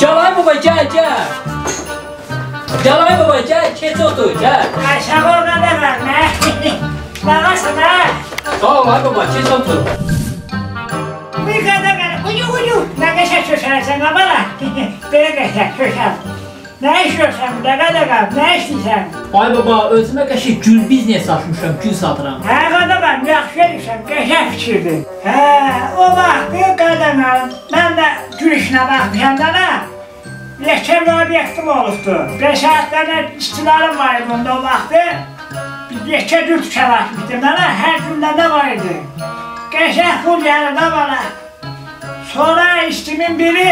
Jalan bu baca aja. Jalan bu baca, Ne işiyorsun burada kadar Ne istiyorsun? Ay baba özümə qəşəng gül biznes açmışam, gül satıram. Hə qadınam, yaxşı edirsən, qəşəng fikirdir. Hə, o vaxtı qadınam, mən də gül işinə baxmışam da nə? Yekə obyektim olubdu. Beş saatlərdə işçilərim var idi onda o vaxtı. Yekə gül tükən açmışdım da nə? Hər gündə də var idi. Qəşəng pul gəlir də bana. Sonra işçimin biri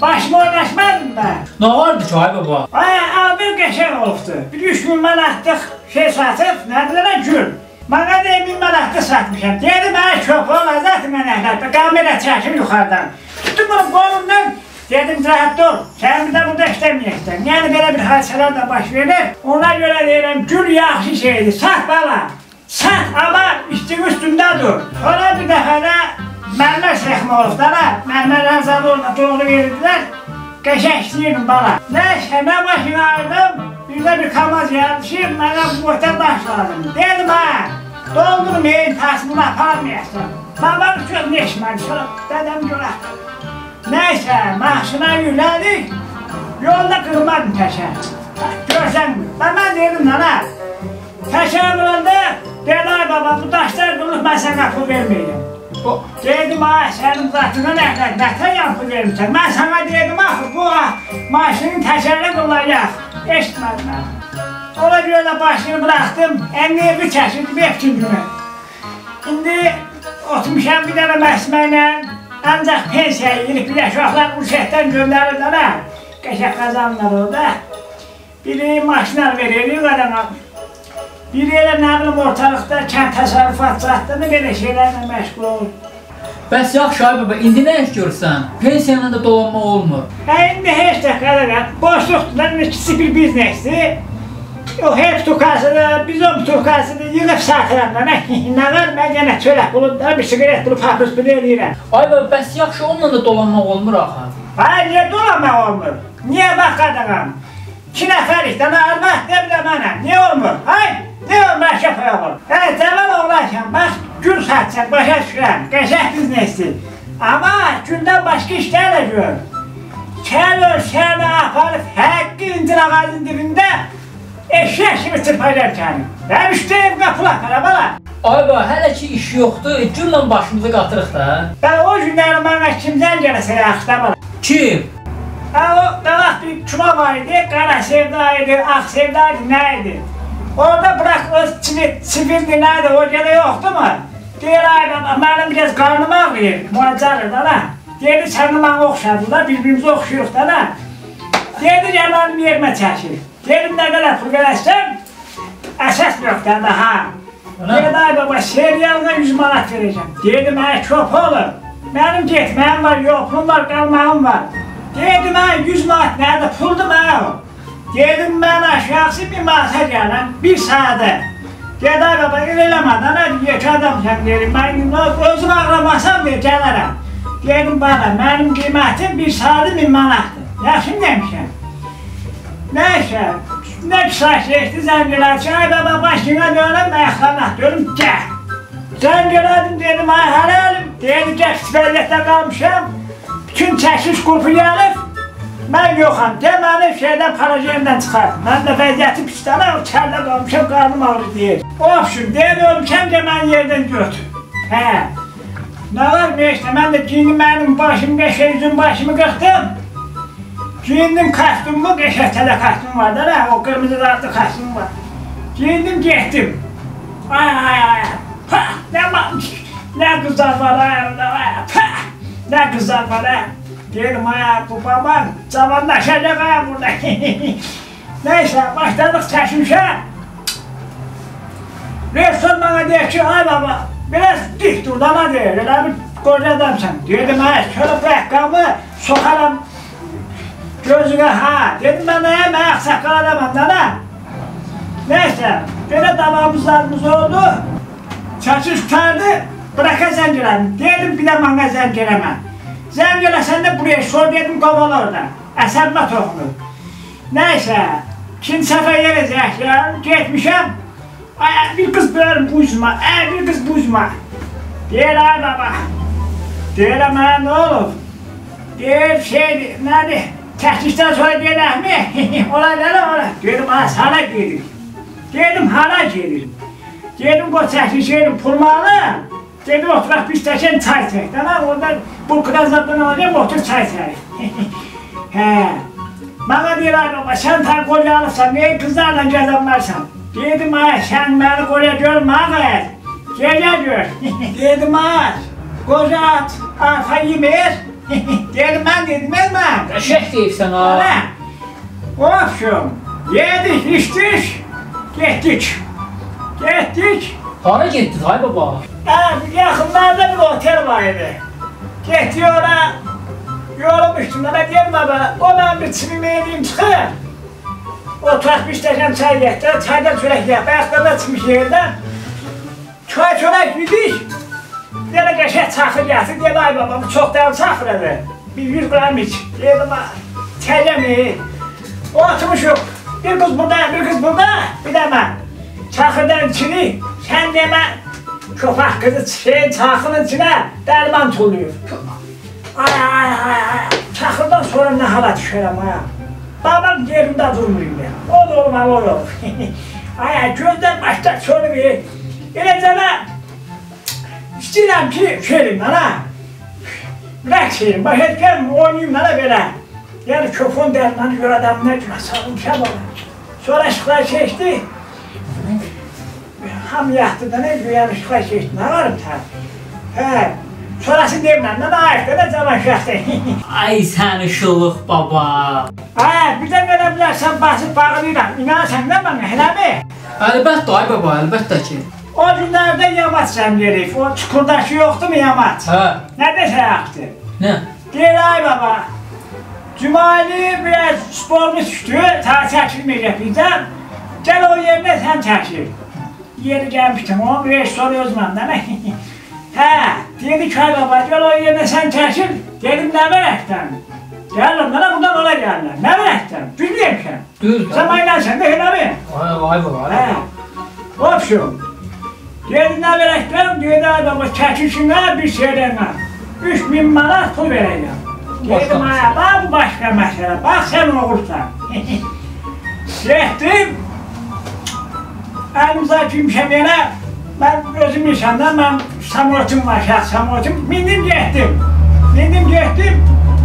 başıma oynaşmadım ben. Nə vardı ki ay baba? Ay, abi qəşəng olubdu. Bir üç min manatlıq şey satıb, nədirlər gül. Bana da min manatlıq satmışam. Dedim, ay köpü olacaq mənə, kamera çəkim yuxarıdan. Tuttum bunu qolumdan, dedim, rahat dur, sən bir də burada işləməyəksən. Yəni belə bir hadisələr də baş verir. Ona görə deyirəm, gül yaxşı şeydir, sat bala. Sat, amma üstün üstündə dur. Sonra bir dəfə də da, mərmərlər zadı orada doğru verirdilər. Qəşəng istəyirdim bala. Nəysə, nə başına ayırdım, bir də bir kamaz yarışır, mənə boyta daş lazım. Dedim ha, doldurmayın, tasmını aparmayasın. Babam çox neşmədi, sonra dədəm görə. Nəysə, maşına yüklədik, yolda qırmadım təşə. Görsən, mən dedim nana, təşə olanda, dedi ay baba, bu daşlar qılıq, mən sənə pul verməyəcəm. Dedim ay sənin zatına nədən, nətə yampı vermişsən? Mən sana dedim axı bu maşının təşərini qıllayaq. Eşitmədin ha. Ona görə də başını buraxdım, əmniyyəti kəsildim bütün günü. İndi oturmuşam bir dənə məsməklə, ancaq pensiya yiyilib bir uşaqlar uşaqdan göndərirlər ha. Qəşək qazanırlar orada. Biri maşınlar verir adama. Biri elə nə bilim ortalıqda kənd təsərrüfat zətdə belə şeylərlə məşğul olur. Bəs yaxşı ay baba, indi nə iş görürsən? Pensiyanla da dolanma olmur. Hə, indi heç də qələqə, boşluqdur, da ikisi bir biznesdir. O hep tukasıdır, biz o tukasıdır, yığıb satıram da, nə, var, mən yenə çörək bulub da, bir sigaret bulub, hapus bunu eləyirəm. Ay baba, bəs yaxşı onunla da dolanmaq olmur axı. Hayır, niyə dolanmaq olmur? Niyə bax qadınam? İki nəfərik də, arvad, nə bilə mənəm, niyə olmur? Hay, niyə olmur, şəfə olur? Hə, cavan oğlansan, bax, gül satsan, başa düşürəm, qəşək biznesdir. Amma gündən başqa işlər də gör. Çəlir, səni aparıb, həqqi incir ağacın dibində, eşək kimi çırpacaq səni. Və müştəyim qapıla, para bala. Ay baba, hələ ki iş yoxdur, gülla başımızı qatırıq da. Və o günləri mənə kimdən gələsə yaxşı da bala. Kim? Ha o dalaq bir çuma var idi, qara sevda idi, ağ sevda idi, nə idi? Orada bırak öz sivil, sivildi nədir, o gələ yoxdur mu? Deyir ay baba, mənim biraz qarnım ağrıyır, müalicədir da la. Dedi səni mənə oxşadılar, bir-birimizi oxşuyuruq da la. Dedi ya mənim yerimə çəkir. Dedim nə qədər pul verəsən, əsas yoxdur da ha. Dedi ay baba, serialına 100 manat verəcəm. Dedim ay köp olur. Mənim getməyim var, yoxluğum var, qalmağım var. Dedim mən 100 manat nədir puldur mənə o. Dedim mən aşağısı bir manata gələm, bir sadə. Gedə baba, elə eləmədən, hadi yekə adamsan dedim, mən özüm ağlamasam ver, gələrəm. Dedim bana, mənim qiymətim bir sadə min manatdır. Yaxşı demişəm. Nəysə, nə kisasiyyəşdi zəng elədi, ay baba, başına dönəm, ayaqlarına dönüm, gəl. Zəng elədim, dedim, ay hələlim, dedi, gəl, sifəliyyətdə qalmışam. Bütün çəkiş qrupu gəlib, mən yoxam, deməli şeydən parajemdən çıxar. Mən də vəziyyəti pisləmə, o çərdə qalmışam, qarnım ağrı deyir. Opşun, deyir, ölmüşəm ki, mən yerdən götür. Hə. Nə var meşdə, mən də giyindim mənim başımı, qəşə üzüm başımı qıxdım. Giyindim kostyumu, qəşə tələ kostyum var da, o qırmızı ratlı kostyum var. Giyindim, getdim. Ay, ay, ay, pah, nə, nə qızlar var ayağımda, ay, pah. Ne kızlar var ha? Bu baban cavanlaşacak ha burada. Neyse başladık çeşmişe. Resul bana diyor ki ay baba biraz dik dur lan diyor. Öyle bir koca adamsın. Dedim ha şöyle bırak kamı sokarım gözüne ha. Dedim ben de hem ayak sakal adamım da ne? Neyse böyle davamızlarımız oldu. Çarşı tutardı. Bıraka zəng elədim. Dedim bir mənə zəng eləmə. Zəng eləsən də buraya sor dedim qaval orada. Əsəbmə toxunur. Nəysə, ikinci səfər gələcəklər, getmişəm. Ay, bir qız böyürüm buzma, ay, bir qız buzma. Deyir, ay baba. Deyirəm, mənə nə olub? Deyir, şeydir, nədir? Təklifdən sonra deyirəm, ola nələ ola? Dedim, ha, hara gedir? Dedim, hara gedir? Dedim, o təklif şeydim, pulmalı. Dedim, oturaq bir stəkan çay çək. Tamam, orada bu qrazatdan alacağım, otur çay çək. Hə. Mənə deyir, ay baba, sən tar qoca alıbsan, niyə qızlarla gəzənmərsən? Dedim, ay, sən məni qoca görmə, ağır. Gələ gör. Dedim, ay, qoca at, arxa yemir. dedim, mən dedim, mən. Qəşəng deyirsən ha. Ana, Vapşum, yedik, içtik, getdik. Getdik. Hara getdin ay baba? Hə, yaxınlarda bir otel var idi. Getdik ora, yolum üstündə, mən deyim baba, o mən bir çimimi edeyim çıxır. Oturaq bir stəkan çay getdi, çaydan çörək yiyək, bayaqlarda çıxmış yerdən. Çay çörək yedik. Yenə qəşək çaxır gətir, deyir, ay baba, bu çox dəl çaxırıdır. Bir 100 qram iç. Dedim, çəyyəmi. Oturmuşuq. Bir qız burada, bir qız burada, bir də mən. Çaxırdan içini, sən demə, köpək qızı şeyin çaxının içinə dərman tuluyur. Ay, ay, ay, ay. Çaxırdan sonra nə hala düşərəm, ha. Babam yerimdə durmuyor ya. O da olmalı olur. ay, ay, gözdən başda çölü bir. Eləcə mən istəyirəm ki, şeyim, ana. Rəqs edeyim, bax, etkəm, oynayayım, mənə belə. Yəni köpün dərmanı gör adamına günə salmışam ona. Sonra ışıqlar keçdi. Ham yatdı da ne güya ışıqlar keçdi, nə varım sən? Hə, sonrası demirəm, nə da ayıqda da cavan şəxsə. Ay sən işılıq baba. Hə, bir də görə bilərsən, basıb bağlayıram. İnanırsan da mənə, elə mi? Əlbəttə ay baba, əlbəttə ki. O günlərdə yamaç səmləyirif, o çukurdakı yoxdur mu yamaç? Hə. Nə də sayaqdır? Nə? Deyir ay baba, Cumali biraz sporlu düşdü, ta çəkilməyəcək bizdən. Gəl o yerinə sən çəkil. Yeri gəlmişdim, o bir soruyoruz məndən. hə, dedi ki ay baba, gəl o yerinə sən çəkil. Dedim nə vərəkdən? Gəlirəm, mənə bundan ola gəlirlər. Nə vərəkdən? Bilmirəm ki. Düz. Sən mənləsən də elə mi? Ay ay baba. ay Hə. Opşum. Dedi nə verəkdən? Dedi ay baba, çəkilsinə bir şeylərlə. 3000 manat pul verəcəm. Dedim ay, bax bu başqa məsələ. Bax sən oğursan. Getdim. Əlimizə kimşəm yenə. Mən özüm nişanda, mən samotum var, şəxs samotum. Mindim getdim. Mindim getdim.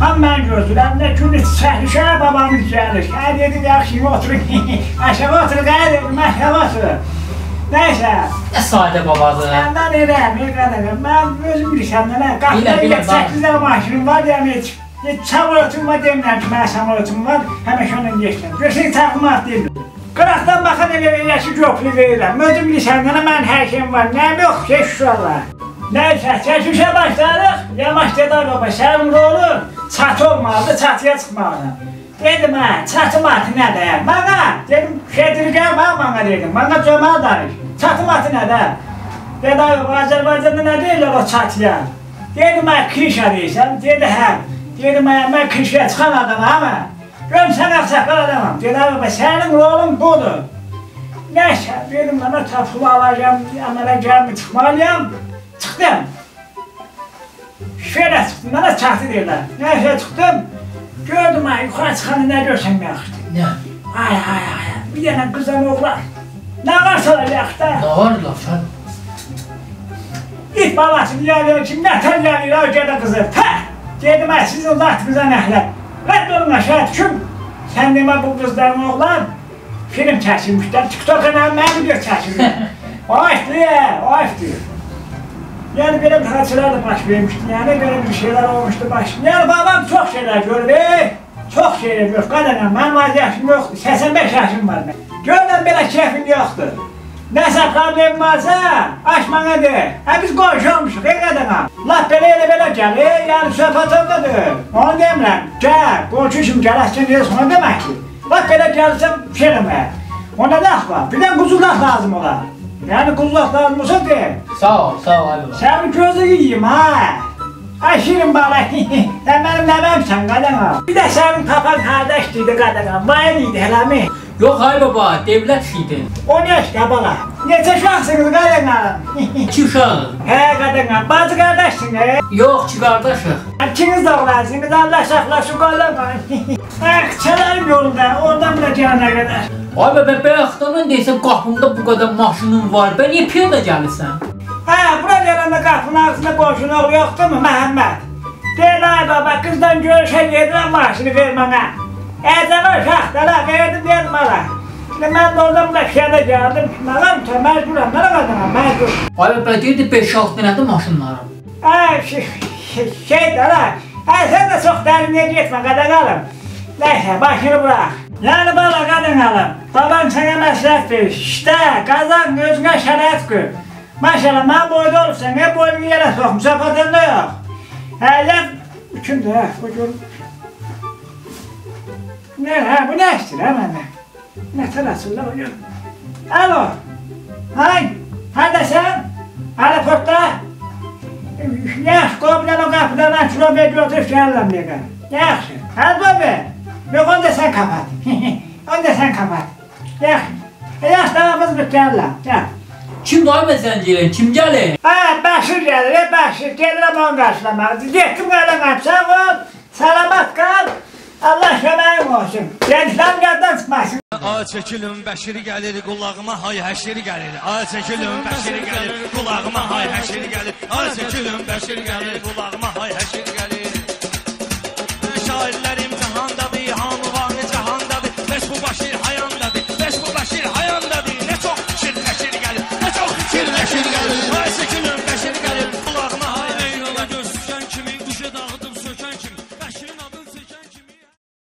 Ham mən gözləyirəm, nə günü çəkmişə babamız gəlir. Hə dedim, yaxşı oturun. Aşağı oturun, dedim, aşağı oturun. Nəysə, Nə sadə babadır. Səndən elə, bir qədər. Mən özüm bilirsən nə, bir 8 dənə maşınım var, yəni heç heç samolotum var demirəm ki, mənim samolotum var, həmişə onunla geçirəm. Görsən tapmaq deyil. Qıraqdan baxan elə eləşi göplü verirəm. Özüm bilirsən nə, mən hər şeyim var, nəyim yox, keş uşaqlar. Nəysə, çəkişə başlarıq, yamaç dedar baba, sənin rolun çatı olmalıdır, çatıya çıxmalıdır. Dedim hə, çatı matı nədir? Mənə, dedim, şedirgən mən mənə dedim, mənə cömər darış. Çatı matı nədir? Dedi, ay, Azərbaycanda nə deyirlər o çatıya? Dedim, mən krişa deyirsən, dedi, hə. Dedim, mən, mən krişaya çıxan adamam, hə. Görüm, sən əxsəqal adamam. Dedi, ay, sənin rolun budur. Nəysə, dedim, mənə tapılı alacağım, əmələ gəlmi çıxmalıyam. Çıxdım. Şöyle çıxdım, mənə çatı deyirlər. Nəysə çıxdım, gördüm, ay, yuxarı çıxanda nə görsəm yaxşıdır. Nə? Ay, ay, ay, bir dənə qızdan oğlan. Nə varsa yaxşı Nə var la sən? İt balasını gəlir ki, nətər gəlir, o gədə qızı. Pə! Dedim, ay, sizin vaxtınıza nəhlət. Rədd olun aşağı düşün. Sən demə bu qızların oğlan film çəkilmişlər. TikTok-a nə mən video çəkilmişlər. Ay, diye, ay, diye. Yəni belə bir hadisələr də baş vermişdi. Yəni belə bir şeylər olmuşdu baş. Yəni babam çox şeylər görüb. ey! Çox şeylər görüb. Qadanam, mənim az yaşım yoxdur. 85 yaşım var mən. Görürəm belə keyfim yoxdur. Nəsə problem varsa, aç mənə de. Hə biz qonşu olmuşuq, ey qadanam. Laf belə elə belə gəlir, yəni söhbət oradadır. Onu demirəm. Gəl, qonşu kimi gələsən deyirsən, onu deməkdir. Laf belə gəlsəm, şey eləmə. Ona da var. Bir də quzulaq lazım olar. Yəni quzulaq lazım olsa de. Sağ ol, sağ ol baba. Sənin gözü yiyeyim ha. Şirin bala. Sen benim nəvəmsən qadına. Bir də sənin papan qardaşdıydı qadına. Bayan idi hələ mi? Yox ay baba, devlət. O ne işte bala? Neçə uşaqsınız qadına? İki uşaq. Hə qadına, bacı qardaşsın hə? Yox, iki qardaşıq. İkiniz də olasınız, Allah saxlasın qadına. Ah, çalarım yolda, oradan bile canına kadar. Ay baba, bayaqdan deyirsən qapımda bu qədər maşının var. Bə niyə piyada gəlirsən? Ha, bura gələndə qapının ağzında qoşun oğlu yoxdur mu Məhəmməd? Deyil ay baba, qızdan görüşə gedirəm maşını ver mənə. Əzəmə uşaqlara verdim ver mənə. Şimdi mən də oradan şəhərdə gəldim. Mənəm ki, məcburam, mənə qadına, məcbur. Ay baba, deyirdi 5-6 dənədir maşınlarım. Ha, şey, şey, şey de la. Ha, sen de çok derinliğe gitme kadın alım. Neyse başını bırak. Yani bana kadın alım. Baban sana mesleğet verir. İşte kazan gözüne şeref koy. Maşallah ben boyda olursan hep boyunu yere sokmuş. Sapatında yok. Hele üçüncü ha. Ucun. Ne ha bu ne iştir hemen ne? Ne sırası la ucun. Alo. Hay. Hadi sen. Hadi porta. Yaxşı, qobdan o qapıdan açılan və götürüb gəlirəm deyə. Yaxşı. Hadi baba. Yox, onu da sən kapat. onu da sən kapat. Yaxşı. E, Yaxşı, davamız bitti gəlirəm. Yaxşı. Kim ay bə zəng eləyən? Kim gəlir? Ha, Bəşir gəlir, e, Bəşir. Gəlirəm onu qarşılamağa. Getdim qalan sağ ol. Salamat qal. Allah köməyin olsun. Gənclər qaddan çıxmasın. Ay çəkilin Bəşiri gəlir qulağıma hay həşiri gəlir. Ay çəkilin Bəşiri gəlir qulağıma hay həşiri gəlir. Ay çəkilin Bəşiri gəlir qulağıma gəlir.